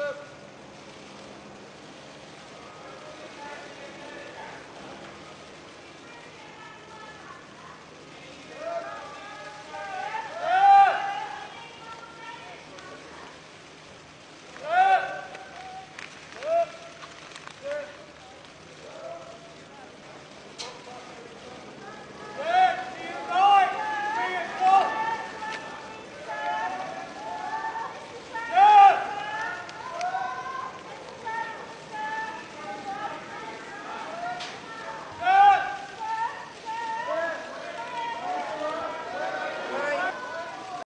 service.